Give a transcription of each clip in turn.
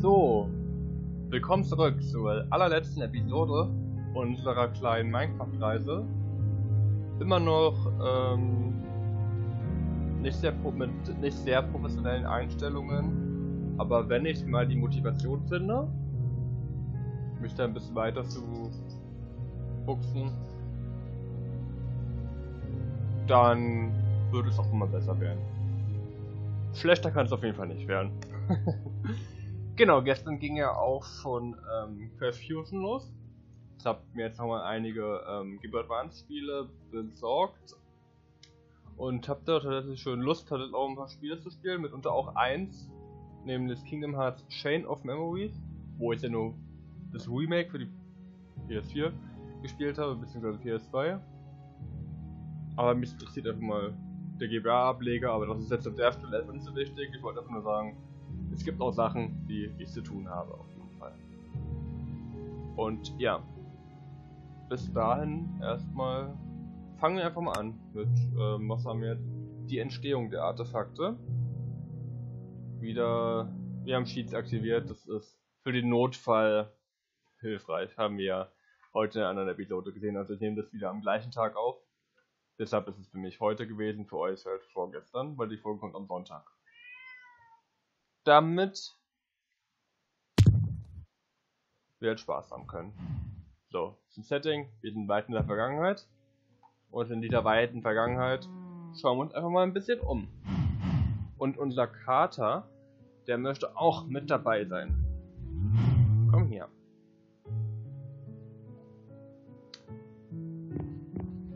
So, willkommen zurück zur allerletzten Episode unserer kleinen Minecraft-Reise. Immer noch ähm, nicht, sehr mit nicht sehr professionellen Einstellungen, aber wenn ich mal die Motivation finde, mich da ein bisschen weiter zu fuchsen, dann würde es auch immer besser werden. Schlechter kann es auf jeden Fall nicht werden. genau, gestern ging ja auch schon ähm, Crash Fusion los. Ich habe mir jetzt nochmal einige ähm, Game Advance Spiele besorgt und habe da tatsächlich schon Lust, hatte auch ein paar Spiele zu spielen, mitunter auch eins, nämlich Kingdom Hearts Chain of Memories, wo ich ja nur das Remake für die PS4 gespielt habe, beziehungsweise PS2. Aber mich interessiert einfach mal der GBA-Ableger, aber das ist jetzt an der Stelle erstmal nicht so wichtig. Ich wollte einfach nur sagen, es gibt auch Sachen, die ich zu tun habe, auf jeden Fall. Und ja, bis dahin erstmal fangen wir einfach mal an mit, ähm, was haben wir jetzt? Die Entstehung der Artefakte. Wieder, wir haben Sheets aktiviert, das ist für den Notfall hilfreich, haben wir heute in einer anderen Episode gesehen, also ich nehme das wieder am gleichen Tag auf. Deshalb ist es für mich heute gewesen, für euch halt vorgestern, weil die Folge kommt am Sonntag. Damit wir halt Spaß haben können. So, zum Setting, wir sind weit in der Vergangenheit. Und in dieser weiten Vergangenheit schauen wir uns einfach mal ein bisschen um. Und unser Kater, der möchte auch mit dabei sein. Komm hier.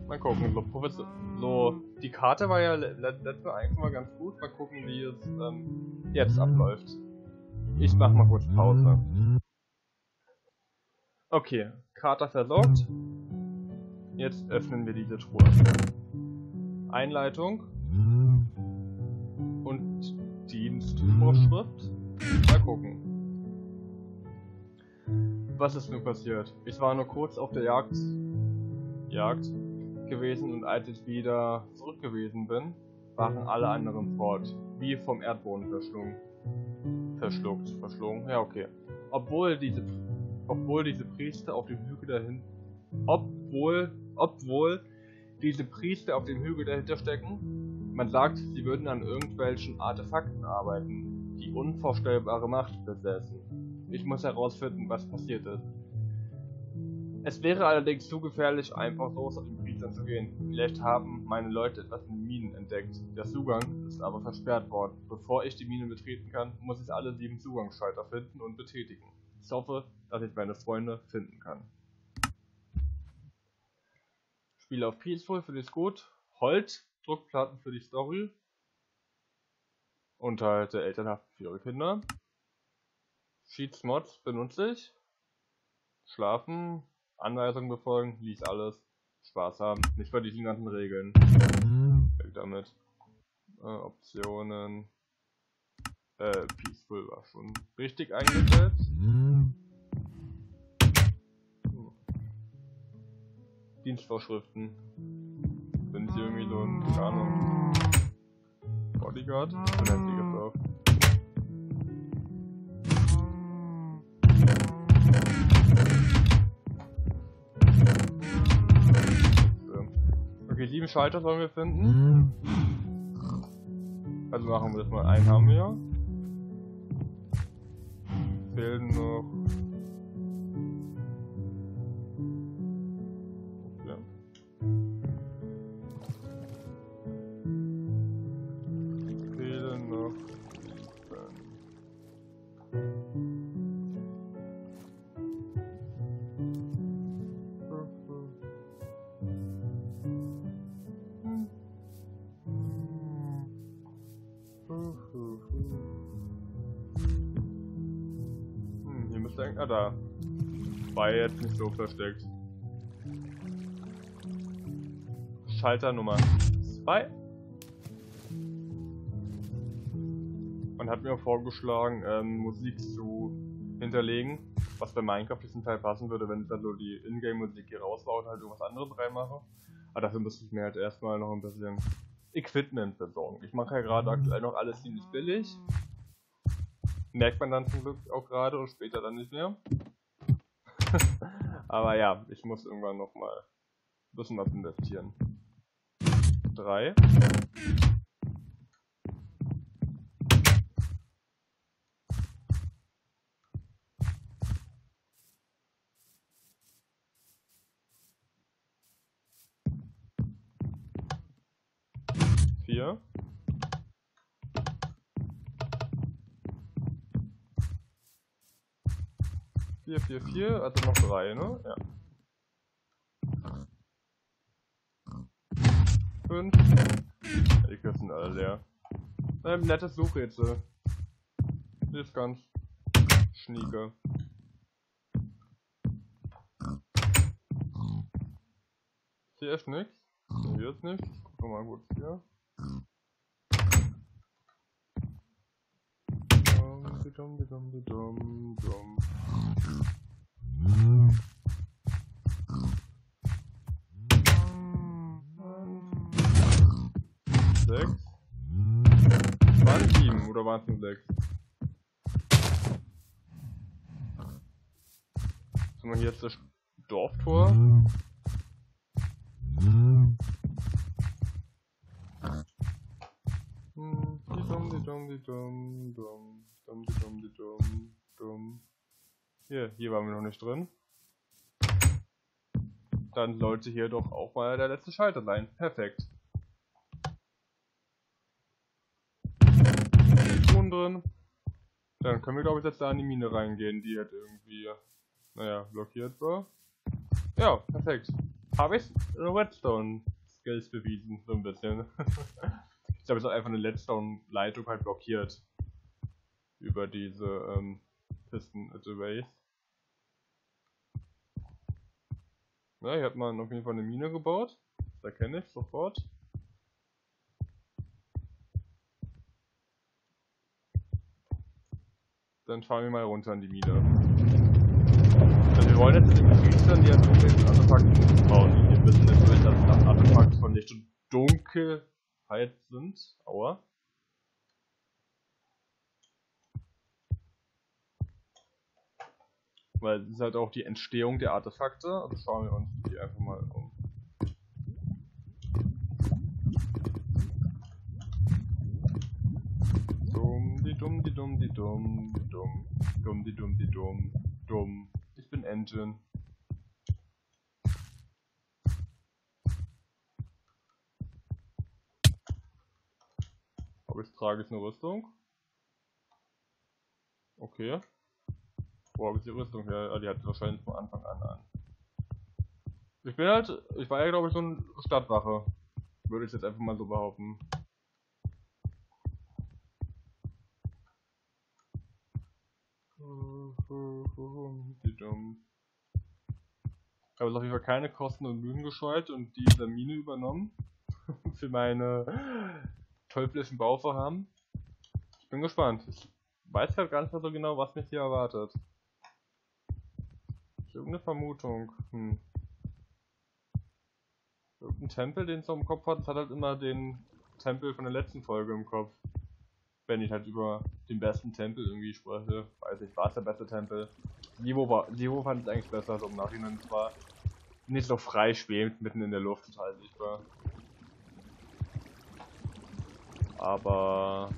Mal gucken, so, so die Karte war ja letztes Mal eigentlich mal ganz gut. Mal gucken, wie es ähm, jetzt abläuft. Ich mach mal kurz Pause. Okay, Kater versorgt. Jetzt öffnen wir diese Truhe. Einleitung und Dienstvorschrift. Mal gucken. Was ist nun passiert? Ich war nur kurz auf der Jagd. Jagd gewesen und als ich wieder zurück gewesen bin, waren alle anderen fort, wie vom Erdboden verschlungen. Verschluckt, verschlungen, ja okay. Obwohl diese, obwohl diese Priester auf dem Hügel dahin, obwohl, obwohl diese Priester auf dem Hügel dahinter stecken, man sagt, sie würden an irgendwelchen Artefakten arbeiten, die unvorstellbare Macht besessen. Ich muss herausfinden, was passiert ist. Es wäre allerdings zu gefährlich, einfach so aus dem Zu gehen. Vielleicht haben meine Leute etwas in den Minen entdeckt. Der Zugang ist aber versperrt worden. Bevor ich die Mine betreten kann, muss ich alle sieben Zugangsschalter finden und betätigen. Ich hoffe, dass ich meine Freunde finden kann. Spiele auf Peaceful finde ich gut. Holz, Druckplatten für die Story. Unterhalte elternhaft für ihre Kinder. Sheets Mods benutze ich. Schlafen, Anweisungen befolgen, lies alles. Spaß haben. Nicht bei diesen ganzen Regeln. Weg damit. Äh, Optionen. Äh, Peaceful war schon richtig eingestellt. Hm. Dienstvorschriften. Wenn sie irgendwie so ein, keine Ahnung, Bodyguard, dann hätte ich Okay, sieben Schalter sollen wir finden. Also machen wir das mal. Einen haben wir. Fehlen noch So versteckt. Schalter Nummer 2. Man hat mir vorgeschlagen, ähm, Musik zu hinterlegen, was bei Minecraft diesen Teil passen würde, wenn ich dann so die Ingame-Musik hier rausbaue und halt irgendwas anderes reinmache. Aber dafür müsste ich mir halt erstmal noch ein bisschen Equipment besorgen. Ich mache ja gerade aktuell noch alles ziemlich billig. Merkt man dann zum Glück auch gerade und später dann nicht mehr. Aber ja, ich muss irgendwann nochmal ein bisschen was investieren. Drei. 4, 4, 4, also noch 3, ne? Ja. 5. Ja, die Köpfe sind alle leer. Ein nettes Suchrätsel. Ist ganz schnieke. Hier ist nichts. Hier ist nichts. Guck mal kurz hier. Dumm, dumm, dumm, dumm, dumm. Sechs. Waren sieben oder waren es nur sechs? Sind wir jetzt das Dorftor? Hm, die dumm, die dumm, die dumm, dumm, dumm, Hier, hier waren wir noch nicht drin. Dann sollte hier doch auch mal der letzte Schalter sein. Perfekt. Ton drin. Dann können wir glaube ich jetzt da in die Mine reingehen, die halt irgendwie, naja, blockiert war. Ja, perfekt. Habe ich Redstone Skills bewiesen, so ein bisschen. ich glaube, es ist einfach eine Redstone-Leitung halt blockiert. Über diese ähm, Pisten Arrays. Ja, hier hat man auf jeden Fall eine Mine gebaut. Das erkenne ich sofort. Dann fahren wir mal runter in die Mine. Also wir wollen jetzt in den Priestern, die jetzt Artefakten bauen. Wir wissen natürlich, dass das Artefakte von Licht und Dunkelheit sind. Aua. Weil es ist halt auch die Entstehung der Artefakte. Also schauen wir uns die einfach mal um. Dumm, die dumm, die dumm, die dumm, dumm, dumm, die dumm, die dumm, dumm. Ich bin Engine. Habe ich trage ich eine Rüstung? Okay. Ich die Rüstung her? Die hat wahrscheinlich von Anfang an an. Ich bin halt, ich war ja glaube ich so eine Stadtwache. Würde ich jetzt einfach mal so behaupten. Ich habe auf jeden Fall keine Kosten und Mühen gescheut und diese Mine übernommen. für meine teuflischen Bauvorhaben. Ich bin gespannt. Ich weiß halt gar nicht mehr so genau, was mich hier erwartet. Irgendeine Vermutung. Hm. Irgendein Tempel, den es so im Kopf hat, hat halt immer den Tempel von der letzten Folge im Kopf. Wenn ich halt über den besten Tempel irgendwie spreche. Weiß ich, war es der beste Tempel? War, Sivo fand es eigentlich besser, so im Nachhinein zwar nicht so frei schwebend mitten in der Luft total sichtbar. Aber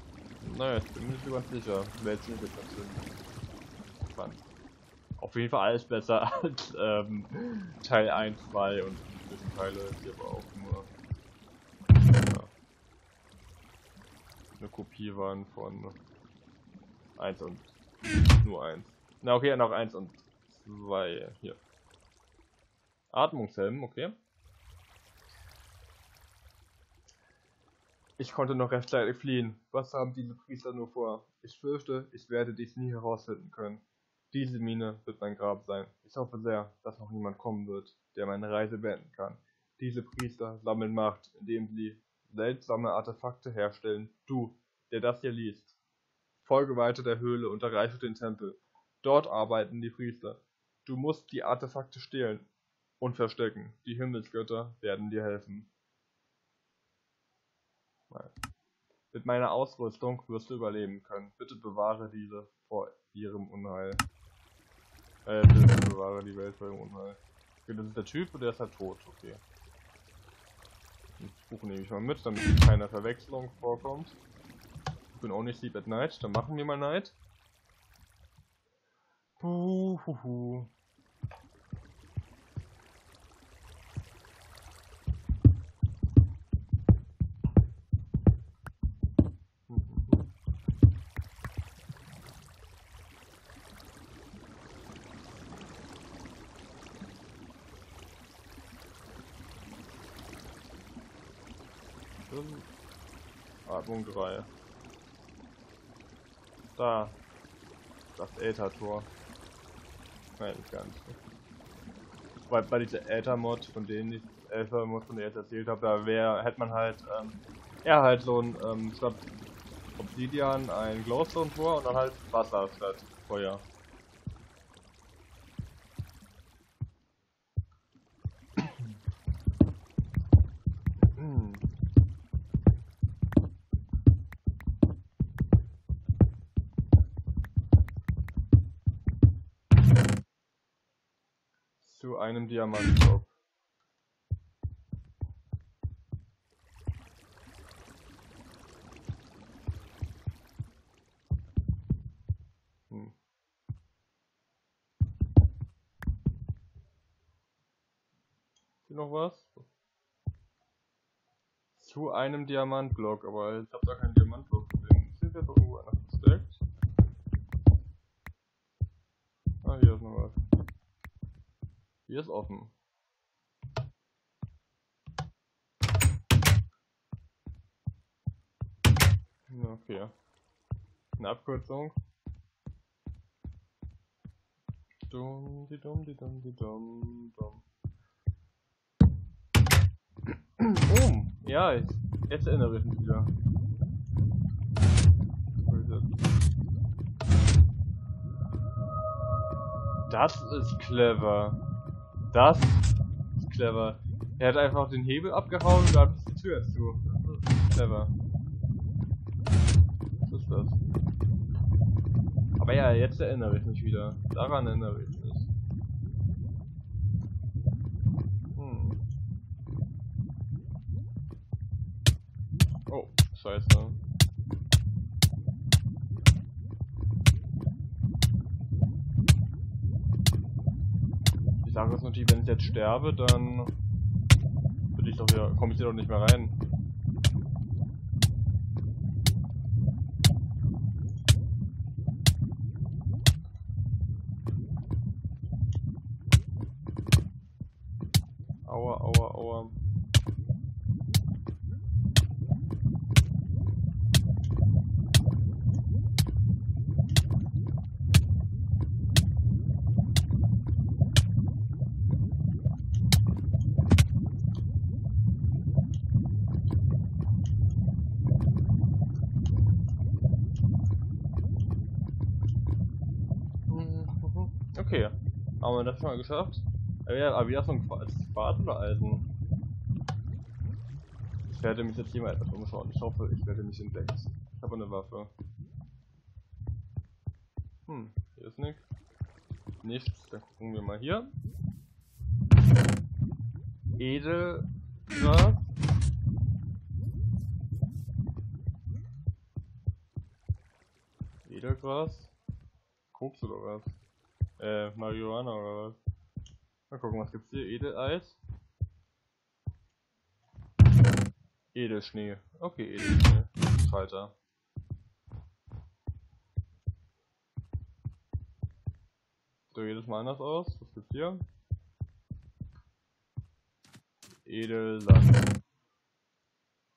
naja, ich bin mir nicht so ganz sicher, ich jetzt natürlich spannend. Auf jeden Fall alles besser als ähm, Teil 1, 2 und die Zwischenteile, die aber auch nur ja, eine Kopie waren von 1 und nur 1. Na okay, noch 1 und 2 hier. Atmungshelm, okay. Ich konnte noch rechtzeitig fliehen. Was haben diese Priester nur vor? Ich fürchte, ich werde dies nie herausfinden können. Diese Mine wird mein Grab sein. Ich hoffe sehr, dass noch niemand kommen wird, der meine Reise beenden kann. Diese Priester sammeln Macht, indem sie seltsame Artefakte herstellen. Du, der das hier liest. Folge weiter der Höhle und erreiche den Tempel. Dort arbeiten die Priester. Du musst die Artefakte stehlen und verstecken. Die Himmelsgötter werden dir helfen. Mit meiner Ausrüstung wirst du überleben können. Bitte bewahre diese vor ihrem Unheil. Äh, bewahre die Welt vor ihrem Unheil. Okay, das ist der Typ und der ist halt tot, okay. Das Buch nehme ich mal mit, damit keine Verwechslung vorkommt. Ich bin auch nicht Sleep at Night, dann machen wir mal Night. Puhuhu. Atmung 3. Da. Das Äther-Tor. Nein, nicht. Weil bei dieser Äther-Mod, von denen ich Äther-Mod von der ich erzählt habe, da wäre, hätte man halt, ähm, ja halt so ein, ähm, statt Obsidian ein Glowstone-Tor und dann halt Wasser statt Feuer. Einem Diamantblock. Hm. Noch was? Zu einem Diamantblock, aber ich habe da keinen Diamantblock gesehen. Ist hier irgendwo einer Hier ist offen. Okay. Eine Abkürzung. Dumm, die dumm, die dumm, die dumm, dumm. Oh, ja, ich, jetzt erinnere ich mich wieder. Das ist clever. Das ist clever. Er hat einfach den Hebel abgehauen und dann ist die Tür zu. Clever. Was ist das? Aber ja, jetzt erinnere ich mich wieder. Daran erinnere ich mich. Hm. Oh, scheiße. Natürlich, wenn ich jetzt sterbe, dann komme ich hier doch nicht mehr rein. Aua, aua, aua. Okay, haben wir das schon mal geschafft? Äh, ja, aber wieder so ein Quad oder Eisen? Ich werde mich jetzt hier mal etwas umschauen. Ich hoffe, ich werde mich entdeckt. Ich habe eine Waffe. Hm, hier ist nichts. Nichts, dann gucken wir mal hier. Edelgras. Edelgras. Koks oder was? Äh, Marihuana oder was? Mal gucken, was gibt's hier? Edeleis? Edelschnee. Okay, Edelschnee. Schalter. So jedes Mal anders aus. Was gibt's hier? Edelsand.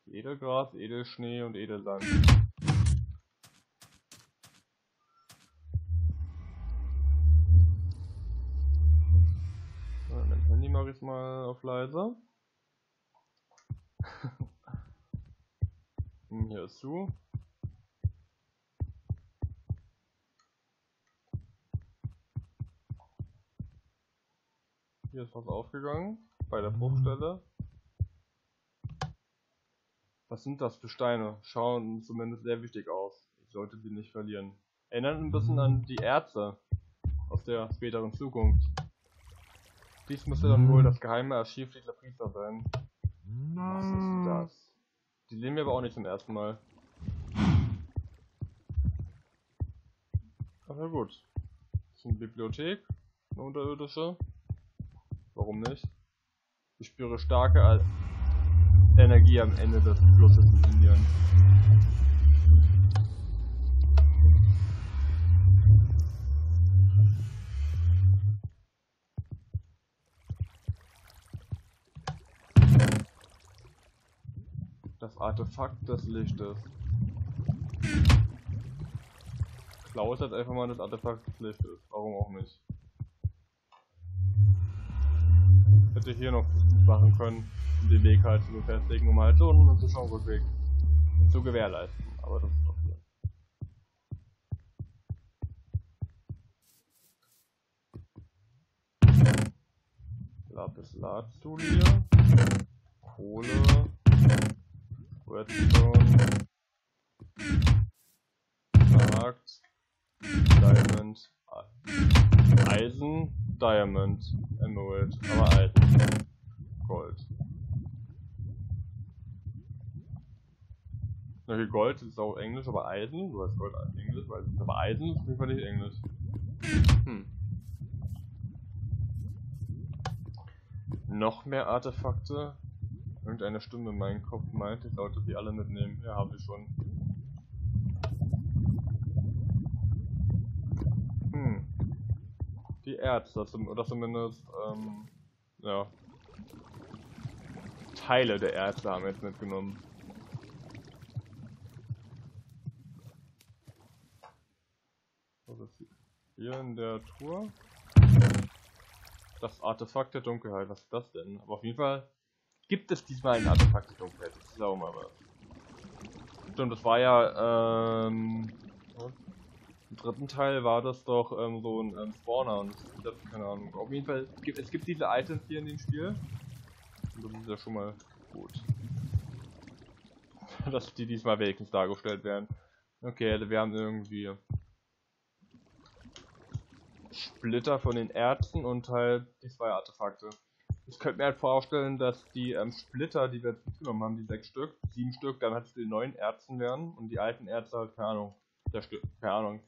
Edelgras, Edelschnee und Edelsand. Auf leise. Hm, Hier ist zu. Hier ist was aufgegangen bei der Bruchstelle. Was Was sind das für Steine? Schauen zumindest sehr wichtig aus. Ich sollte sie nicht verlieren. Erinnert ein bisschen an die Erze aus der späteren Zukunft. Dies müsste dann wohl das geheime Archiv dieser Priester sein. Was ist das? Die sehen wir aber auch nicht zum ersten Mal. Aber gut. Das ist eine Bibliothek, eine unterirdische. Warum nicht? Ich spüre starke Energie am Ende des Flusses in Indien. Das Artefakt des Lichtes. Klaus hat einfach mal das Artefakt des Lichtes. Warum auch nicht? Hätte hier noch machen können, um den Weg halt zu befestigen, um halt so einen Zwischenrückweg zu gewährleisten. Aber das ist doch hier. Lapis Lazuli, Kohle, Redstone, Markt, Diamond, Eisen, Diamond, Emerald, aber Eisen, Gold. Okay, Gold ist auch Englisch, aber Eisen, du hast Gold als Englisch, weil aber Eisen ist auf jeden Fall nicht Englisch. Hm. Noch mehr Artefakte? Irgendeine Stimme in meinem Kopf meint, ich sollte die alle mitnehmen. Ja, habe ich schon. Hm. Die Ärzte, oder zumindest, ähm, ja. Teile der Ärzte haben wir jetzt mitgenommen. Was ist hier in der Tour? Das Artefakt der Dunkelheit, was ist das denn? Aber auf jeden Fall gibt es diesmal ein Artefakt der Dunkelheit. Das ist auch mal was. Stimmt, das war ja, ähm, im dritten Teil war das doch ähm, so ein ähm, Spawner und ich hab keine Ahnung. Auf jeden Fall, es gibt, es gibt diese Items hier in dem Spiel. Und das ist ja schon mal gut. Dass die diesmal wenigstens dargestellt werden. Okay, also wir haben irgendwie Splitter von den Ärzten und halt die zwei Artefakte. Ich könnte mir halt vorstellen, dass die ähm, Splitter, die wir jetzt mitgenommen haben, die sechs Stück, sieben Stück, dann halt zu den neuen Ärzten werden und die alten Ärzte halt, keine Ahnung, der Stück, keine Ahnung.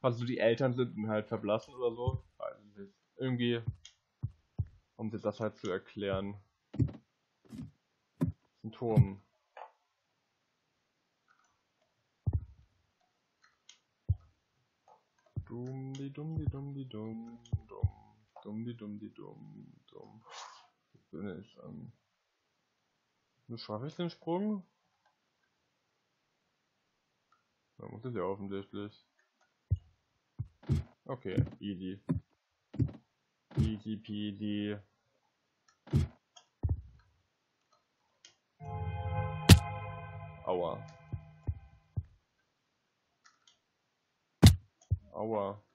Also die Eltern sind und halt verblassen oder so. Weiß ich nicht. Irgendwie, um dir das halt zu erklären. Ein Turm. Dumm, die dumm, die dumm. Die dumm, die dumm, dumm. Jetzt bin ich, ähm. Schaffe ich den Sprung? Da muss ich ja offensichtlich. Okay, easy. Easy peasy. Aua. Aua.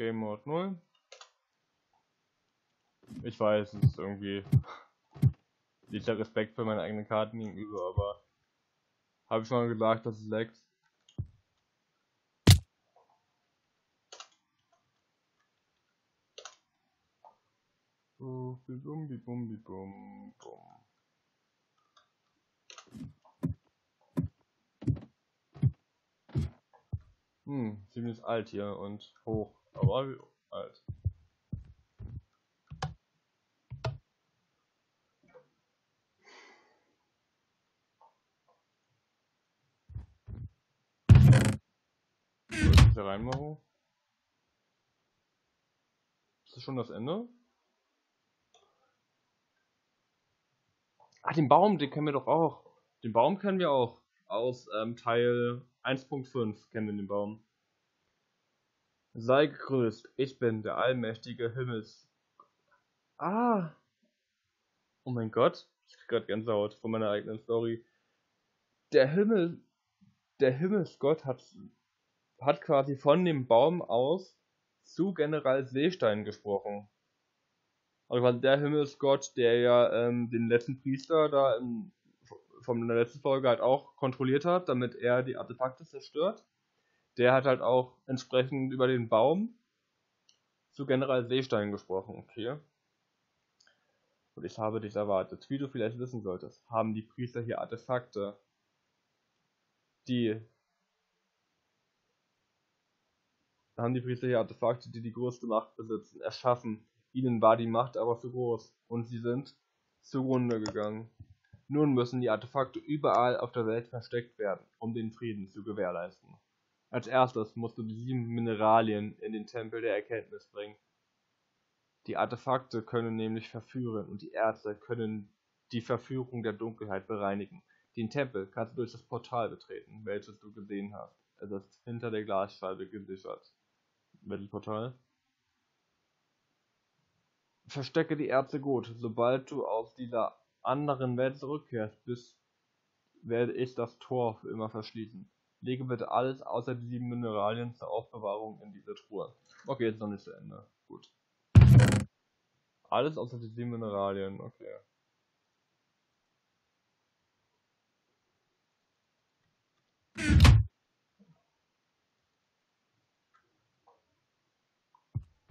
Game Mode 0. Ich weiß, es ist irgendwie dieser Respekt für meine eigenen Karten gegenüber, aber habe ich schon mal gesagt, dass es leckt. Bum, bum, bum, bum, bum. Hm, ziemlich alt hier und hoch. Wie alt. Hier reinmachen? Ist das schon das Ende? Ah, den Baum, den kennen wir doch auch. Den Baum kennen wir auch. Aus ähm, Teil 1.5 kennen wir den Baum. Sei gegrüßt, ich bin der allmächtige Himmels. Ah! Oh mein Gott, Ich krieg grad Gänsehaut von meiner eigenen Story. Der Himmel, der Himmelsgott hat, hat quasi von dem Baum aus zu General Seestein gesprochen. Also quasi der Himmelsgott, der ja ähm, den letzten Priester da im, von der letzten Folge halt auch kontrolliert hat, damit er die Artefakte zerstört. Der hat halt auch entsprechend über den Baum zu General Seestein gesprochen, okay. Und ich habe dich erwartet. Wie du vielleicht wissen solltest, haben die Priester hier Artefakte, die haben die Priester hier Artefakte, die die größte Macht besitzen, erschaffen. Ihnen war die Macht aber zu groß und sie sind zugrunde gegangen. Nun müssen die Artefakte überall auf der Welt versteckt werden, um den Frieden zu gewährleisten. Als erstes musst du die sieben Mineralien in den Tempel der Erkenntnis bringen. Die Artefakte können nämlich verführen und die Ärzte können die Verführung der Dunkelheit bereinigen. Den Tempel kannst du durch das Portal betreten, welches du gesehen hast. Es ist hinter der Glasscheibe gesichert. Mittelportal. Verstecke die Ärzte gut. Sobald du aus dieser anderen Welt zurückkehrst, bis werde ich das Tor für immer verschließen. Lege bitte alles außer die sieben Mineralien zur Aufbewahrung in diese Truhe. Okay, jetzt noch nicht zu Ende. Gut. Alles außer die sieben Mineralien, okay.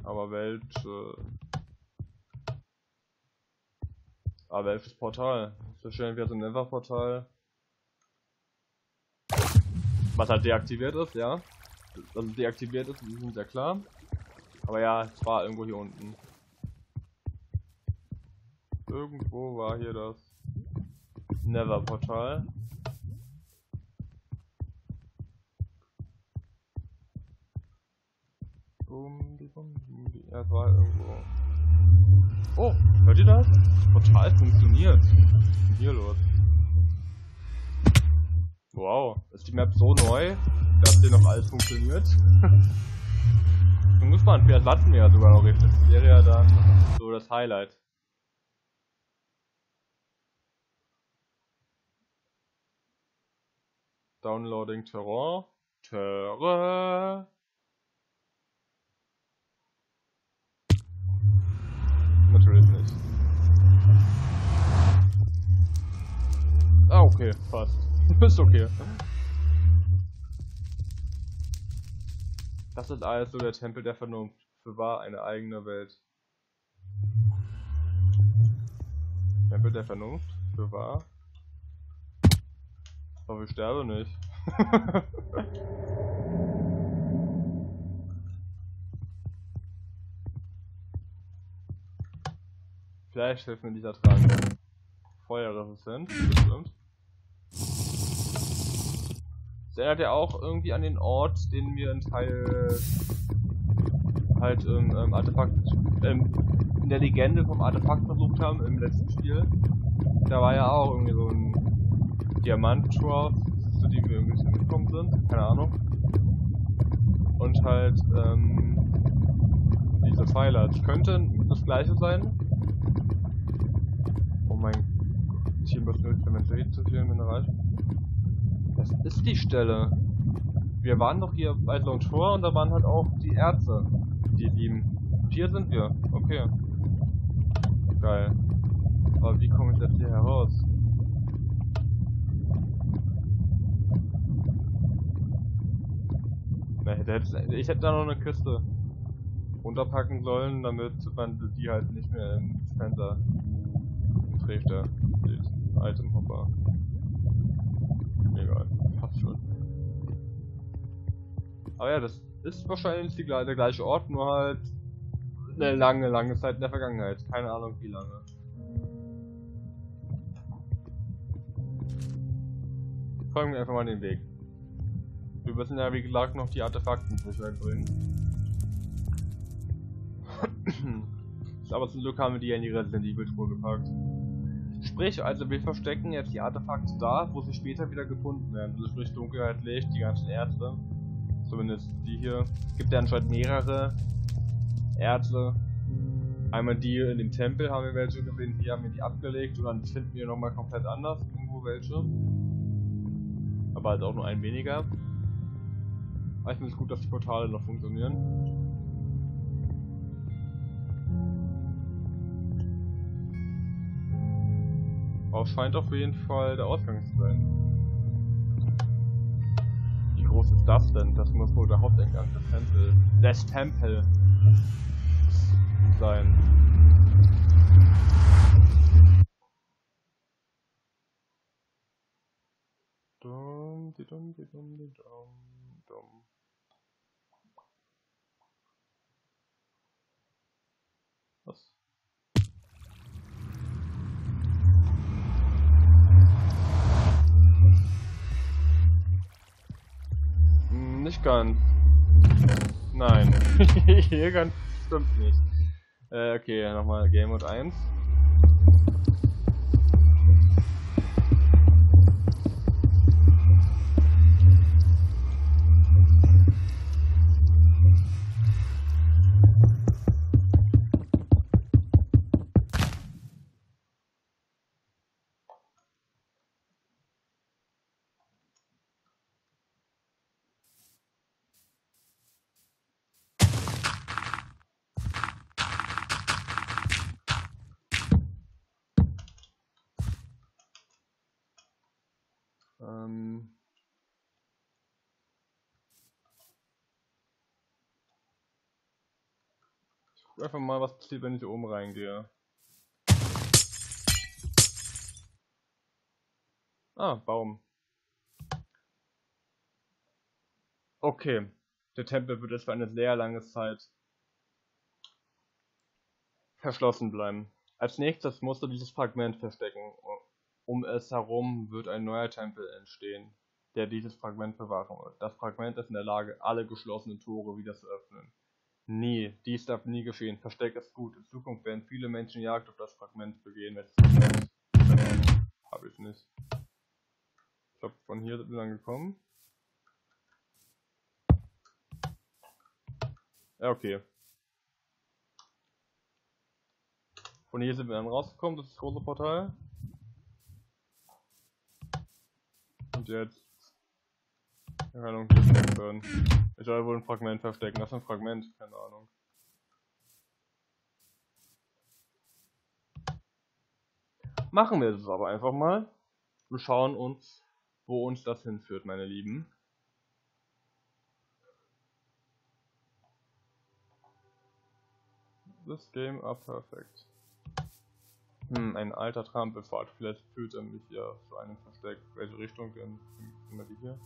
Aber welche... Aber welches Portal? So schön wie das Never-Portal. Was halt deaktiviert ist, ja. Es deaktiviert ist, ist uns ja klar. Aber ja, es war irgendwo hier unten. Irgendwo war hier das Never-Portal. Ja, es war irgendwo. Oh, hört ihr das? Das Portal funktioniert. Was ist denn hier los? Wow, ist die Map so neu, dass hier noch alles funktioniert? Bin gespannt, vielleicht warten wir ja sogar noch richtig. Das wäre ja dann so das Highlight. Downloading Terror. Terror. Natürlich nicht. Ah, okay, passt. ist okay. Das ist alles so der Tempel der Vernunft. Bewahr eine eigene Welt. Tempel der Vernunft? Bewahr. Aber ich sterbe nicht. Vielleicht hilft mir dieser Trank. Feuerresistent, bestimmt. Erinnert ja auch irgendwie an den Ort, den wir in Teil halt im ähm, Artefakt, ähm, in der Legende vom Artefakt versucht haben im letzten Spiel. Da war ja auch irgendwie so ein Diamant-Trough, zu dem wir irgendwie hingekommen sind, keine Ahnung. Und halt, ähm, diese Pfeiler. Das könnte das gleiche sein, mein Team was nötig, Inventory zu viel Mineral. Das ist die Stelle. Wir waren doch hier bei einem Tor und da waren halt auch die Ärzte, die lieben. hier sind wir. Okay. Geil. Aber wie komme ich jetzt hier heraus? ich hätte da noch eine Kiste runterpacken sollen, damit man die halt nicht mehr im Fenster trägt er den Itemhopper. Aber ja, das ist wahrscheinlich die, der gleiche Ort, nur halt eine lange, lange Zeit in der Vergangenheit. Keine Ahnung wie lange. Folgen wir einfach mal den Weg. Wir müssen ja wie gesagt noch die Artefakten bringen. Aber zum Glück haben wir die ja in die Resident Evil Truhe gepackt. Sprich, also wir verstecken jetzt die Artefakte da, wo sie später wieder gefunden werden. Also sprich Dunkelheit, Licht, die ganzen Ärzte. Zumindest die hier. Es gibt ja anscheinend mehrere Ärzte. Einmal die in dem Tempel haben wir welche gesehen, hier haben wir die abgelegt und dann finden wir nochmal komplett anders irgendwo welche. Aber halt auch nur ein weniger. Aber ich finde es gut, dass die Portale noch funktionieren. Aber es scheint auf jeden Fall der Ausgang zu sein. Groß ist das denn? Das muss wohl der Haupteingang des Tempel. Des Tempel sein. Dum, di dum, di dum, di dum. Nicht ganz. Nein. Hier ganz stimmt nicht. Äh, okay, nochmal Game Mode 1. guck einfach mal, was passiert, wenn ich oben reingehe. Ah, Baum. Okay. Der Tempel wird jetzt für eine sehr lange Zeit verschlossen bleiben. Als nächstes musst du dieses Fragment verstecken. Um es herum wird ein neuer Tempel entstehen, der dieses Fragment bewahren wird. Das Fragment ist in der Lage, alle geschlossenen Tore wieder zu öffnen. Nie, dies darf nie geschehen. Versteck es gut. In Zukunft werden viele Menschen Jagd auf das Fragment begehen, wenn es Fragment. Hab ich nicht. Ich glaube, von hier sind wir dann gekommen. Ja, okay. Von hier sind wir dann rausgekommen, das ist das große Portal. Und jetzt. Keine Ahnung, hier werden. Ich soll wohl ein Fragment verstecken. Das ist ein Fragment, keine Ahnung. Machen wir es aber einfach mal. Wir schauen uns, wo uns das hinführt, meine Lieben. This game are perfect. Hm, ein alter Trampelpfad. Vielleicht führt er mich ja zu einem Versteck. Welche Richtung denn? Immer die hier?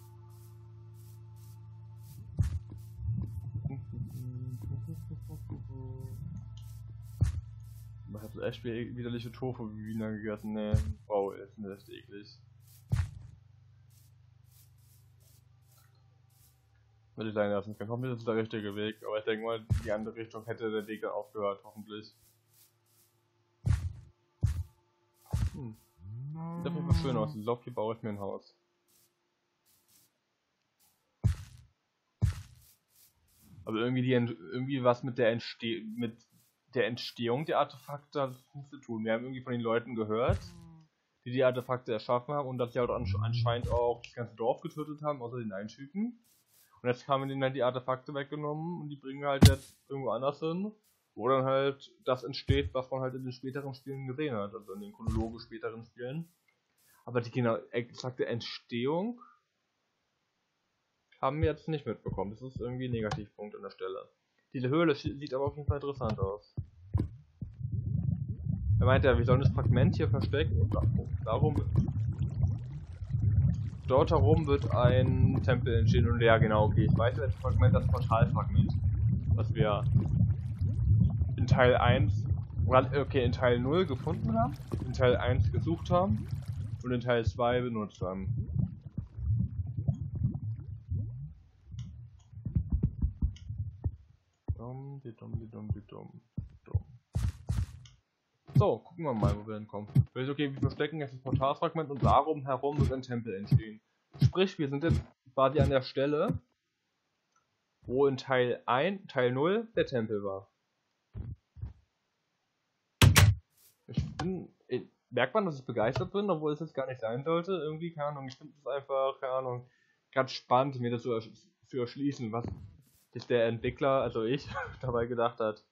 Man hat echt widerliche Tofu wie Wiener gegessen. Ne, wow, ist mir echt eklig. Würde ich sein lassen können. Hoffentlich ist der richtige Weg, aber ich denke mal, die andere Richtung hätte der Weg dann aufgehört, hoffentlich. Hm. Sieht auf jeden Fall schön aus. Ich glaube, hier baue ich mir ein Haus. Aber irgendwie die irgendwie was mit der Entsteh mit der Entstehung der Artefakte hat nichts zu tun. Wir haben irgendwie von den Leuten gehört, die die Artefakte erschaffen haben und dass sie halt anscheinend auch das ganze Dorf getötet haben, außer den einen Typen. Und jetzt haben wir denen halt die Artefakte weggenommen und die bringen halt jetzt irgendwo anders hin, wo dann halt das entsteht, was man halt in den späteren Spielen gesehen hat, also in den chronologisch späteren Spielen. Aber die genau exakte Entstehung haben wir jetzt nicht mitbekommen. Das ist irgendwie ein Negativpunkt an der Stelle. Diese Höhle sieht aber auf jeden Fall interessant aus. Er meinte ja, wir sollen das Fragment hier verstecken. Darum. Dort herum wird ein Tempel entstehen und ja genau, okay, ich weiß das Fragment, das Portalfragment. Was wir in Teil 1, okay, in Teil 0 gefunden haben, in Teil 1 gesucht haben und in Teil 2 benutzt haben. Dumm, die dumm, die dumm. So, gucken wir mal, wo wir hinkommen. Weil okay, wir verstecken jetzt das Portalfragment und darum herum wird ein Tempel entstehen. Sprich, wir sind jetzt quasi an der Stelle, wo in Teil 1, Teil 0 der Tempel war. bin, merkt man, dass ich begeistert bin, obwohl es jetzt gar nicht sein sollte. Irgendwie, keine Ahnung, ich finde es einfach, keine Ahnung, ganz spannend, mir das so zu erschließen, was sich der Entwickler, also ich, dabei gedacht hat.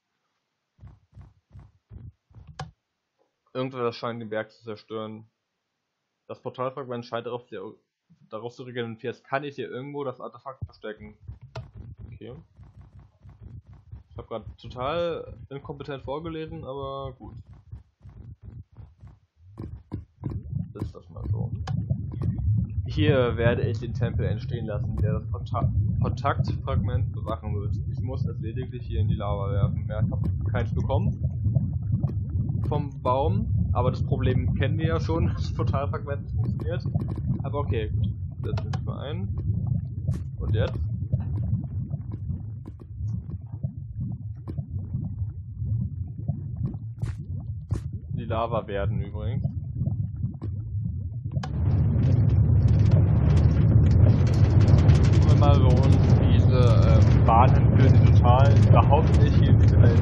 Irgendwas scheint den Berg zu zerstören. Das Portalfragment scheint darauf, darauf zu. Jetzt kann ich hier irgendwo das Artefakt verstecken. Okay. Ich habe gerade total inkompetent vorgelesen, aber gut. Ist das mal so. Hier werde ich den Tempel entstehen lassen, der das Kontakt Kontaktfragment bewachen wird. Ich muss es lediglich hier in die Lava werfen. Mehr habe keins bekommen vom Baum, aber das Problem kennen wir ja schon, das Totalfragment funktioniert. Aber okay, gut. Setzen wir mal ein. Und jetzt? Die Lava werden übrigens. Mal so uns diese äh, Bahnen für die Total überhaupt nicht hier in diese Welt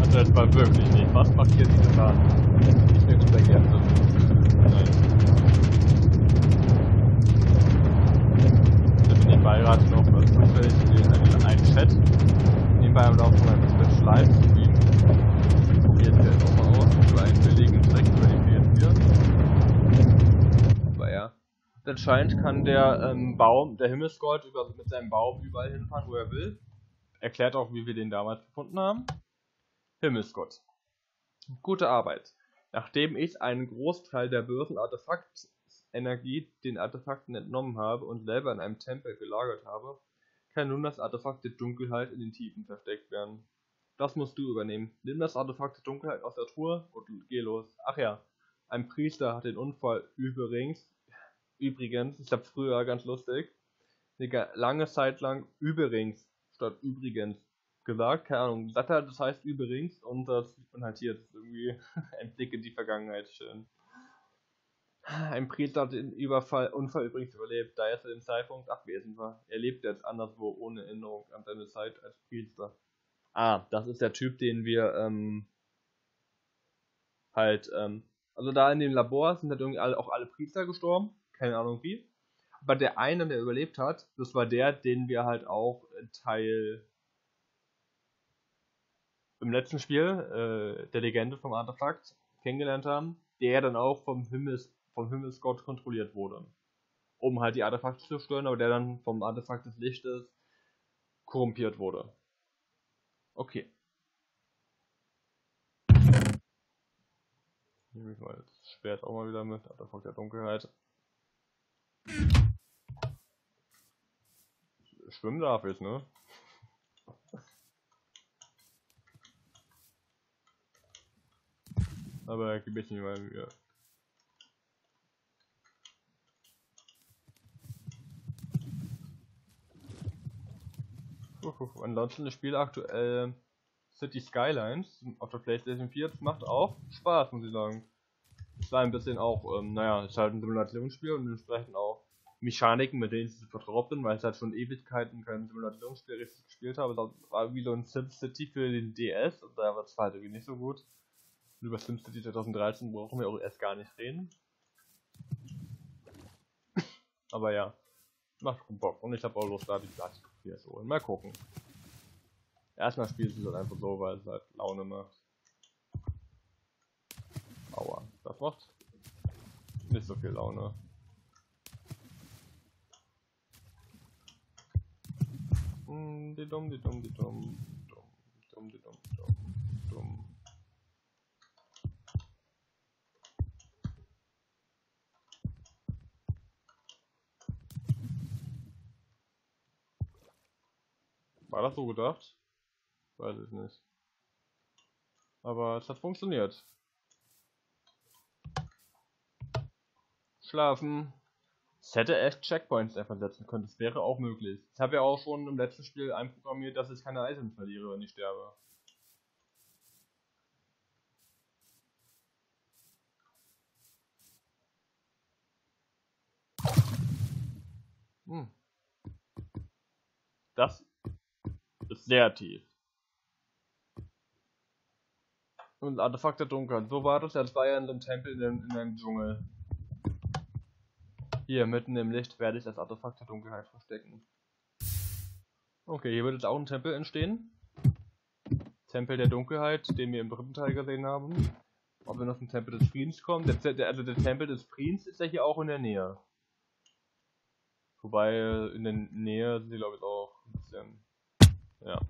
Also jetzt mal wirklich nicht. Was macht hier diese Bahn? Nicht mehr gut erklärt. Nein. Ich bin nebenbei gerade noch zufällig in einen Chat. Nebenbei am Laufen von einem Twitch Livestream. Probiert ihr nochmal aus. Über einen billigen Trick über die PS4. Anscheinend kann der ähm, Baum, der Himmelsgott, über, mit seinem Baum überall hinfahren, wo er will. Erklärt auch, wie wir den damals gefunden haben. Himmelsgott. Gute Arbeit. Nachdem ich einen Großteil der Börsenartefakt-Energie den Artefakten entnommen habe und selber in einem Tempel gelagert habe, kann nun das Artefakt der Dunkelheit in den Tiefen versteckt werden. Das musst du übernehmen. Nimm das Artefakt der Dunkelheit aus der Truhe und geh los. Ach ja, ein Priester hat den Unfall übrigens Übrigens, ich habe früher ganz lustig, eine lange Zeit lang übrigens statt übrigens gesagt, keine Ahnung, Satter, das heißt übrigens und das sieht halt hier, das ist irgendwie ein Blick in die Vergangenheit schön. Ein Priester hat den Überfall, Unfall übrigens überlebt, da er zu dem Zeitpunkt abwesend war. Er lebt jetzt anderswo ohne Erinnerung an seine Zeit als Priester. Ah, das ist der Typ, den wir ähm, halt, ähm, also da in dem Labor sind halt irgendwie alle, auch alle Priester gestorben keine Ahnung wie. Aber der eine, der überlebt hat, das war der, den wir halt auch Teil im letzten Spiel, äh, der Legende vom Artefakt, kennengelernt haben, der dann auch vom, Himmels, vom Himmelsgott kontrolliert wurde. Um halt die Artefakte zu stören, aber der dann vom Artefakt des Lichtes korrumpiert wurde. Okay. Nehme ich mal das Schwert auch mal wieder mit, Artefakt der Dunkelheit. Schwimmen darf ich, ne? Aber gib ich nicht mal mir. Ansonsten das Spiel aktuell City Skylines auf der Playstation 4 das macht auch Spaß, muss ich sagen. Es war ein bisschen auch, ähm, naja, es ist halt ein Simulationsspiel und entsprechend auch Mechaniken, mit denen ich vertraut bin, weil ich halt schon Ewigkeiten kein Simulationsspiel richtig gespielt habe. Das war wie so ein SimCity für den DS und da war es halt irgendwie nicht so gut. Und über SimCity 2013 brauchen wir auch erst gar nicht reden. Aber ja, macht schon Bock. Und ich habe auch Lust, da die Plastik zu holen. Mal gucken. Erstmal spielst du es halt einfach so, weil es halt Laune macht. Aua, das macht nicht so viel Laune. Die dumm, die dumm, die dumm, dumm, dumm, die dumm, dumm, dumm. War das so gedacht? Weiß ich nicht. Aber es hat funktioniert. Schlafen. Es hätte echt Checkpoints einfach setzen können, das wäre auch möglich. Ich habe ja auch schon im letzten Spiel einprogrammiert, dass ich keine Items verliere, wenn ich sterbe. Hm. Das ist sehr tief. Und Artefakt der Dunkelheit. So war das, als war ja in einem Tempel in einem Dschungel. Hier, mitten im Licht, werde ich das Artefakt der Dunkelheit verstecken. Okay, hier wird jetzt auch ein Tempel entstehen. Tempel der Dunkelheit, den wir im dritten Teil gesehen haben. Ob wir noch zum Tempel des Friedens kommen. Der, der, also der Tempel des Friedens ist ja hier auch in der Nähe. Wobei in der Nähe sind die glaube ich auch ein bisschen ja,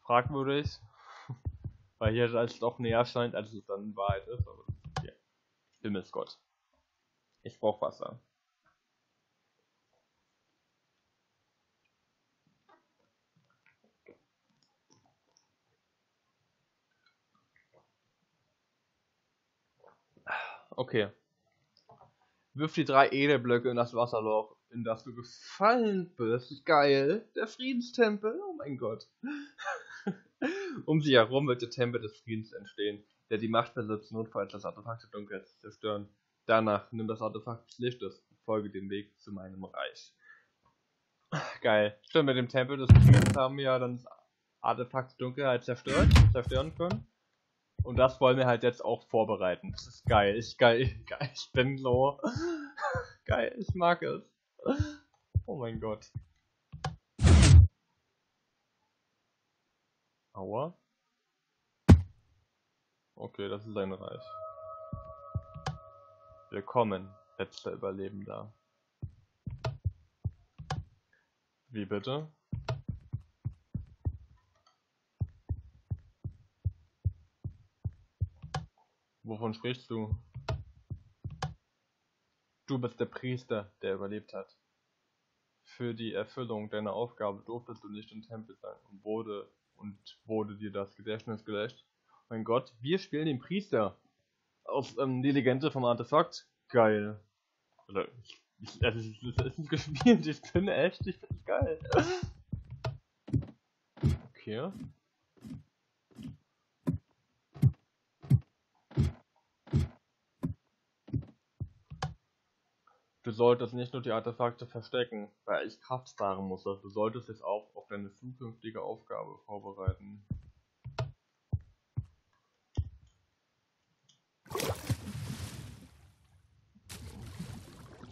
fragwürdig. Weil hier als doch näher scheint, als es dann in Wahrheit ist. Aber ja. Himmelsgott. Ich brauch Wasser. Okay. Wirf die drei Edelblöcke in das Wasserloch, in das du gefallen bist. Geil. Der Friedenstempel. Oh mein Gott. um sie herum wird der Tempel des Friedens entstehen, der die Macht besitzt, notfalls das Artefakt der Dunkelheit zu zerstören. Danach nimm das Artefakt des Lichtes und folge dem Weg zu meinem Reich. Geil. Stimmt, mit dem Tempel des Friedens haben wir ja dann das Artefakt Dunkelheit zerstört, zerstören können. Und das wollen wir halt jetzt auch vorbereiten. Das ist geil. Ich geil, geil. Ich bin low. geil, ich mag es. Oh mein Gott. Aua. Okay, das ist ein Reich. Willkommen, letzter Überlebender. Wie bitte? Wovon sprichst du? Du bist der Priester, der überlebt hat. Für die Erfüllung deiner Aufgabe durftest du nicht im Tempel sein und wurde und wurde dir das Gedächtnis gelöscht. Mein Gott, wir spielen den Priester aus ähm, die Legende vom Artefakt. Geil. Oder ich, ich, also, es ist nicht gespielt, ich bin echt, ich find's geil. Okay. Du solltest nicht nur die Artefakte verstecken, weil ich Kraft sparen muss, du solltest dich auch auf deine zukünftige Aufgabe vorbereiten.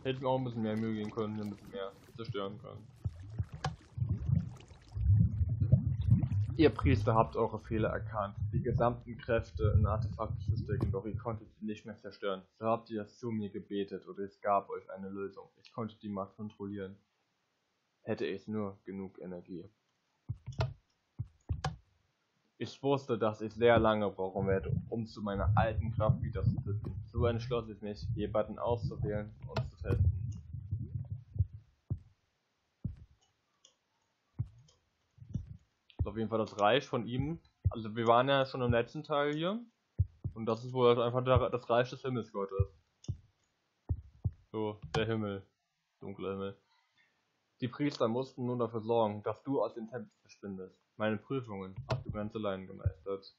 Hätten wir auch ein bisschen mehr Mühe gehen können, ein bisschen mehr zerstören können. Ihr Priester habt eure Fehler erkannt, die gesamten Kräfte in Artefakte zu stecken, doch ihr konntet sie nicht mehr zerstören. So habt ihr zu mir gebetet oder es gab euch eine Lösung. Ich konnte die Macht kontrollieren. Hätte ich nur genug Energie. Ich wusste, dass ich sehr lange brauchen werde, um zu meiner alten Kraft wieder zu finden. So entschloss ich mich, jemanden auszuwählen und zu testen. auf jeden Fall das Reich von ihm. Also wir waren ja schon im letzten Teil hier. Und das ist wohl einfach das Reich des Himmelsgottes. So, der Himmel. Dunkler Himmel. Die Priester mussten nun dafür sorgen, dass du aus dem Tempel verschwindest. Meine Prüfungen hast du ganz allein gemeistert.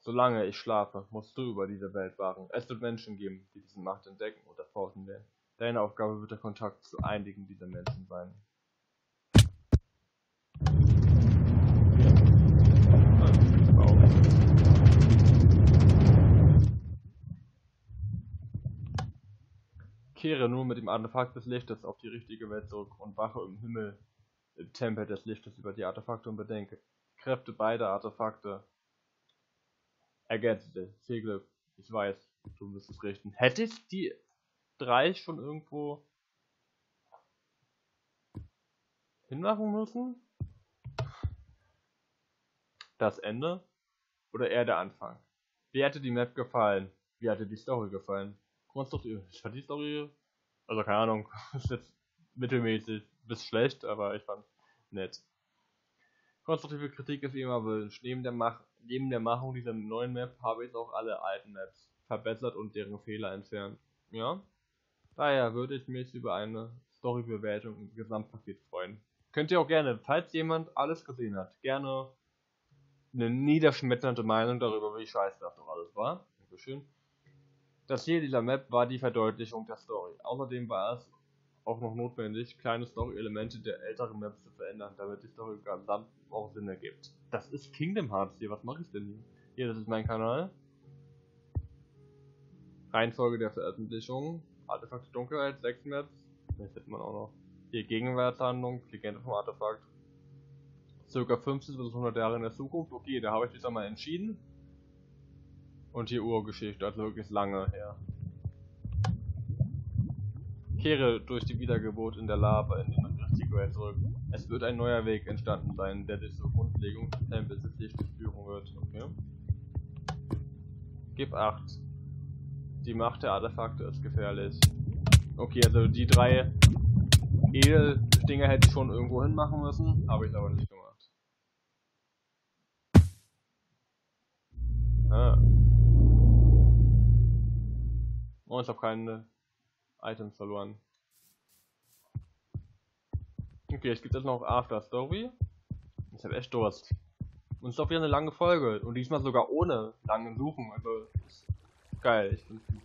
Solange ich schlafe, musst du über diese Welt wachen. Es wird Menschen geben, die diese Macht entdecken und erforschen werden. Deine Aufgabe wird der Kontakt zu einigen dieser Menschen sein. Kehre nun mit dem Artefakt des Lichtes auf die richtige Welt zurück und wache im Himmel im Tempel des Lichtes über die Artefakte und bedenke. Kräfte beider Artefakte ergänzte. Glück. Ich weiß, du wirst es richten. Ich die drei schon irgendwo hinmachen müssen? Das Ende? Oder eher der Anfang? Wie hätte die Map gefallen? Wie hätte die Story gefallen? Konstruktiv. Ich fand die Story, also keine Ahnung, ist jetzt mittelmäßig bis schlecht, aber ich fand nett. Konstruktive Kritik ist immer wünscht. Neben der, Mach neben der Machung dieser neuen Map habe ich auch alle alten Maps verbessert und deren Fehler entfernt. Ja? Daher würde ich mich über eine Storybewertung im Gesamtpaket freuen. Könnt ihr auch gerne, falls jemand alles gesehen hat, gerne eine niederschmetternde Meinung darüber, wie scheiße das doch alles war. Dankeschön. Das Ziel dieser Map war die Verdeutlichung der Story. Außerdem war es auch noch notwendig, kleine Story-Elemente der älteren Maps zu verändern, damit die Story gesamt auch Sinn ergibt. Das ist Kingdom Hearts hier, was mache ich denn hier? Hier, das ist mein Kanal. Reihenfolge der Veröffentlichung. Artefakt Dunkelheit, 6 Maps. Das hätte man auch noch. Hier Gegenwärtshandlung, Legende vom Artefakt. Circa 50 bis 100 Jahre in der Zukunft. Okay, da habe ich mich mal entschieden. Und hier Urgeschichte, also wirklich lange her. Kehre durch die Wiedergeburt in der Lava in den richtigen Welt zurück. Es wird ein neuer Weg entstanden sein, der dich zur Grundlegung des Tempels des Lichtes führen wird. Okay. Gib 8. Die Macht der Artefakte ist gefährlich. Okay, also die drei Edeldinger hätte ich schon irgendwo hin machen müssen, habe ich aber nicht gemacht. Ah. Oh, ich habe keine Items verloren. Okay, jetzt gibt es noch After Story. Ich habe echt Durst. Und es ist auch wieder eine lange Folge. Und diesmal sogar ohne langen Suchen. Also, geil. Ich find's gut.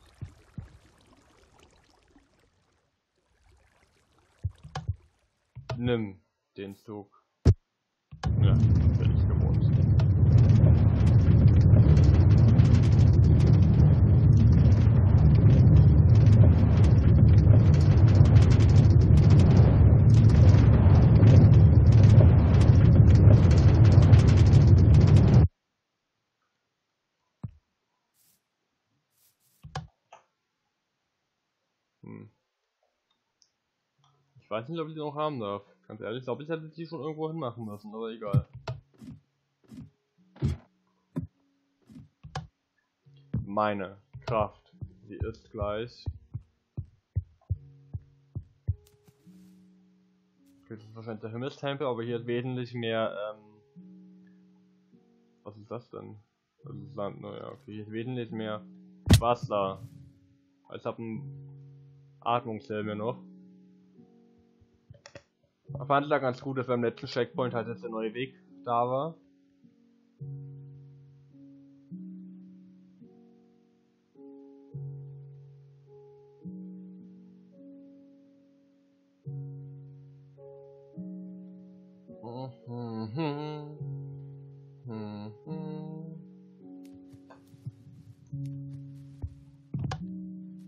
Nimm den Zug. Ja, bin ich gewohnt. Hm. Ich weiß nicht, ob ich die noch haben darf. Ganz ehrlich, ich glaube, ich hätte die schon irgendwo hinmachen müssen, aber egal. Meine Kraft, sie ist gleich. Okay, das ist wahrscheinlich der Himmelstempel, aber hier ist wesentlich mehr, ähm Was ist das denn? Das ist Land, naja, okay, hier ist wesentlich mehr Wasser. Ich habe einen Atmungshelm ja noch. Fand da ganz gut, dass beim letzten Checkpoint halt jetzt der neue Weg da war.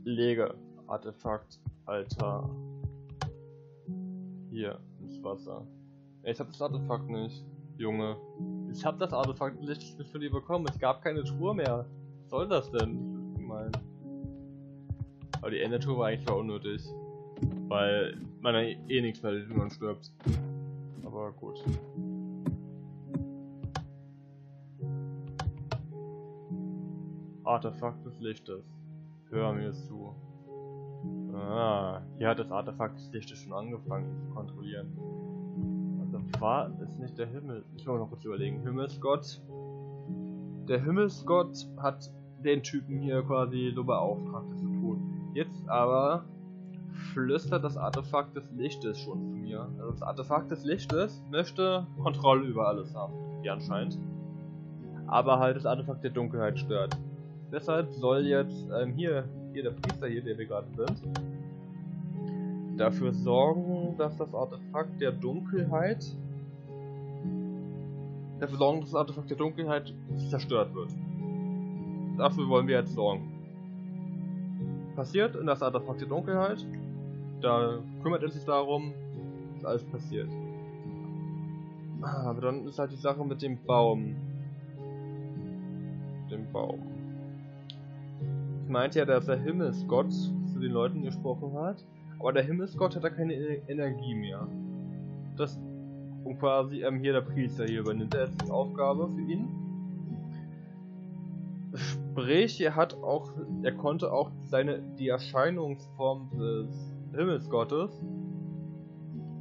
Lege Artefakt ins Wasser. Ich hab das Artefakt nicht, Junge. Ich hab das Artefakt nicht von dir bekommen. Es gab keine Truhe mehr. Was soll das denn? Ich mein. Aber die Endertour war eigentlich unnötig. Weil man eh nichts mehr, wenn man stirbt. Aber gut. Artefakt des Lichtes. Hör mir zu. Ah, hier hat das Artefakt des Lichtes schon angefangen zu kontrollieren. War es nicht der Himmel. Ich muss noch kurz überlegen. Himmelsgott. Der Himmelsgott hat den Typen hier quasi so beauftragt, das zu tun. Jetzt aber flüstert das Artefakt des Lichtes schon zu mir. Also das Artefakt des Lichtes möchte Kontrolle über alles haben, wie anscheinend. Aber halt das Artefakt der Dunkelheit stört. Deshalb soll jetzt ähm, hier, hier der Priester hier, der wir gerade sind, dafür sorgen, dass das Artefakt der Dunkelheit dafür sorgen, dass das Artefakt der Dunkelheit zerstört wird. Dafür wollen wir jetzt sorgen. Passiert in das Artefakt der Dunkelheit, da kümmert er sich darum, dass alles passiert. Aber dann ist halt die Sache mit dem Baum. Dem Baum. Ich meinte ja, dass der Himmelsgott zu den Leuten gesprochen hat, aber der Himmelsgott hat da keine Energie mehr. Das und quasi ähm, hier der Priester hier übernimmt er jetzt die Aufgabe für ihn. Sprich, er hat auch, er konnte auch seine die Erscheinungsform des Himmelsgottes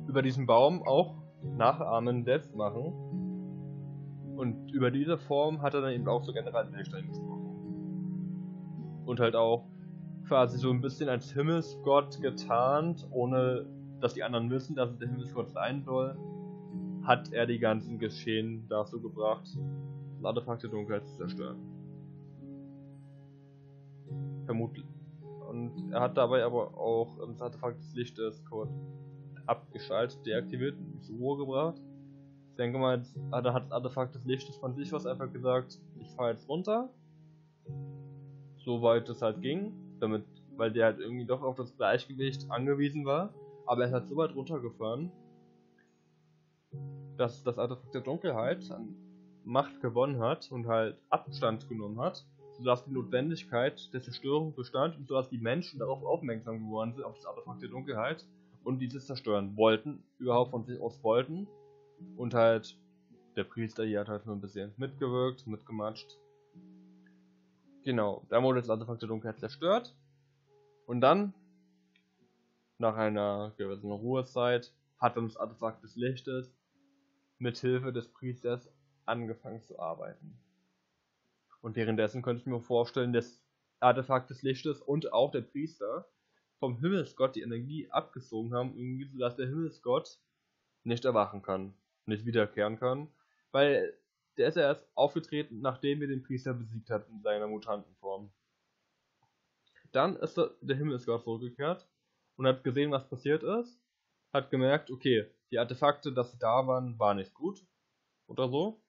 über diesen Baum auch nachahmen selbst machen. Und über diese Form hat er dann eben auch so General Welstein gesprochen. Und halt auch quasi so ein bisschen als Himmelsgott getarnt, ohne dass die anderen wissen, dass es der Himmelsgott sein soll, hat er die ganzen Geschehen dazu gebracht, das Artefakt der Dunkelheit zu zerstören. Vermutlich. und er hat dabei aber auch das Artefakt des Lichtes kurz abgeschaltet, deaktiviert und zur Ruhe gebracht. Ich denke mal, jetzt hat das Artefakt des Lichtes von sich was einfach gesagt, ich fahre jetzt runter. Soweit es halt ging, damit, weil der halt irgendwie doch auf das Gleichgewicht angewiesen war. Aber er ist halt so weit runtergefahren, dass das Artefakt der Dunkelheit an Macht gewonnen hat und halt Abstand genommen hat, sodass die Notwendigkeit der Zerstörung bestand und sodass die Menschen darauf aufmerksam geworden sind, auf das Artefakt der Dunkelheit und dieses zerstören wollten, überhaupt von sich aus wollten. Und halt der Priester hier hat halt nur ein bisschen mitgewirkt, mitgematscht. Genau, da wurde das Artefakt der Dunkelheit zerstört. Und dann, nach einer gewissen Ruhezeit, hat dann das Artefakt des Lichtes mit Hilfe des Priesters angefangen zu arbeiten. Und währenddessen könnte ich mir vorstellen, dass Artefakt des Lichtes und auch der Priester vom Himmelsgott die Energie abgezogen haben, irgendwie so dass der Himmelsgott nicht erwachen kann, nicht wiederkehren kann, weil der ist ja erst aufgetreten, nachdem wir den Priester besiegt hatten in seiner Mutantenform. Dann ist der Himmelsgott zurückgekehrt und hat gesehen, was passiert ist, hat gemerkt, okay, die Artefakte, dass sie da waren, war nicht gut oder so.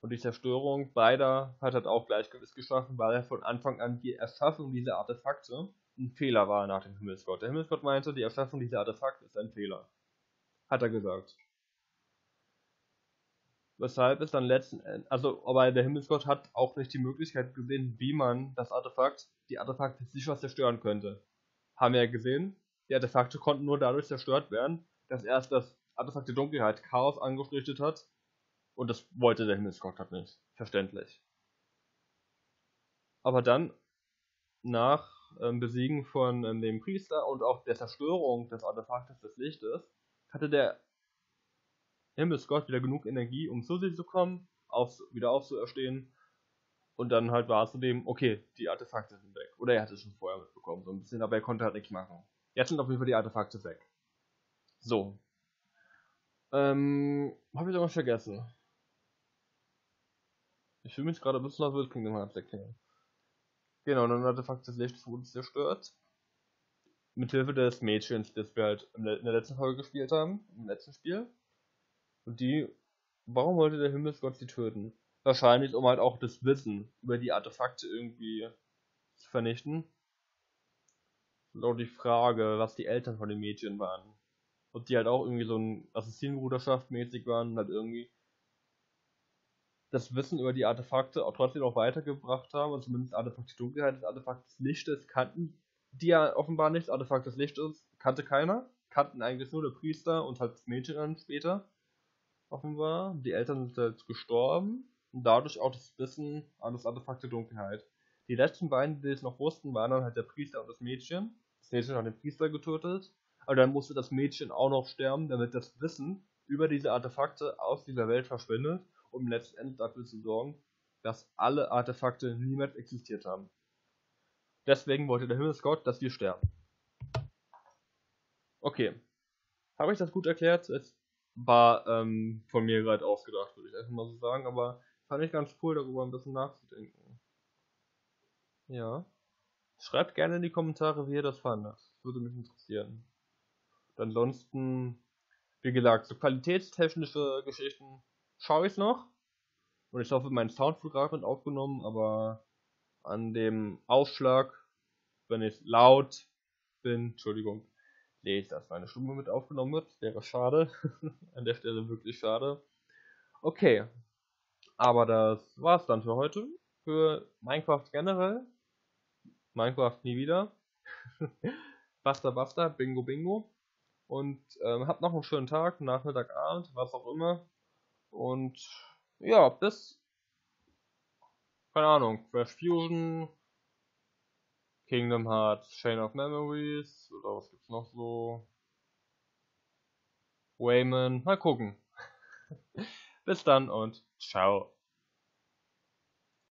Und die Zerstörung beider hat halt auch Gleichgewicht geschaffen, weil er von Anfang an die Erschaffung dieser Artefakte ein Fehler war nach dem Himmelsgott. Der Himmelsgott meinte, die Erschaffung dieser Artefakte ist ein Fehler. Hat er gesagt. Weshalb es dann letzten Endes, also, aber der Himmelsgott hat auch nicht die Möglichkeit gesehen, wie man das Artefakt, die Artefakte sicher zerstören könnte. Haben wir ja gesehen, die Artefakte konnten nur dadurch zerstört werden, dass erst das Artefakt der Dunkelheit Chaos angerichtet hat und das wollte der Himmelsgott halt nicht. Verständlich. Aber dann, nach ähm, Besiegen von ähm, dem Priester und auch der Zerstörung des Artefaktes des Lichtes, hatte der Himmelsgott wieder genug Energie, um zu sich zu kommen, auf, wieder aufzuerstehen. Und dann halt war es zu dem, okay, die Artefakte sind weg. Oder er hatte es schon vorher mitbekommen, so ein bisschen, aber er konnte halt nichts machen. Jetzt sind auf jeden Fall die Artefakte weg. So. Ähm, hab ich irgendwas vergessen? Ich fühle mich gerade ein bisschen nervös, Kingdom Hearts erklären. Genau, dann Artefakt des Lichts wurde zerstört. Mithilfe des Mädchens, das wir halt in der letzten Folge gespielt haben, im letzten Spiel. Und die, warum wollte der Himmelsgott sie töten? Wahrscheinlich, um halt auch das Wissen über die Artefakte irgendwie zu vernichten. Und auch die Frage, was die Eltern von den Mädchen waren. Ob die halt auch irgendwie so ein Assassinenbruderschaft mäßig waren und halt irgendwie das Wissen über die Artefakte auch trotzdem noch weitergebracht haben, und zumindest Artefakt der Dunkelheit, das Artefakt des Lichtes kannten die ja offenbar nicht. Artefakt des Lichtes kannte keiner, kannten eigentlich nur der Priester und halt das Mädchen dann später. Offenbar. Die Eltern sind jetzt gestorben und dadurch auch das Wissen an das Artefakt der Dunkelheit. Die letzten beiden, die es noch wussten, waren dann halt der Priester und das Mädchen. Das Mädchen hat den Priester getötet, aber dann musste das Mädchen auch noch sterben, damit das Wissen über diese Artefakte aus dieser Welt verschwindet um letztendlich dafür zu sorgen, dass alle Artefakte niemals existiert haben. Deswegen wollte der Himmelsgott, dass wir sterben. Okay. Habe ich das gut erklärt? War ähm, von mir gerade ausgedacht, würde ich einfach mal so sagen, aber fand ich ganz cool, darüber ein bisschen nachzudenken. Ja. Schreibt gerne in die Kommentare, wie ihr das fandet. Würde mich interessieren. Und ansonsten, wie gesagt, so qualitätstechnische Geschichten schaue ich noch. Und ich hoffe, mein Soundfotograf wird aufgenommen, aber an dem Ausschlag, wenn ich laut bin, Entschuldigung, ich, dass meine Stimme mit aufgenommen wird. Wäre schade. an der Stelle wirklich schade. Okay. Aber das war's dann für heute. Für Minecraft generell. Minecraft nie wieder. basta basta, bingo bingo. Und ähm, habt noch einen schönen Tag, Nachmittag, Abend, was auch immer. Und ja, bis. Keine Ahnung, Crash Fusion, Kingdom Hearts, Chain of Memories, oder was gibt's noch so? Wayman, mal gucken. bis dann und ciao.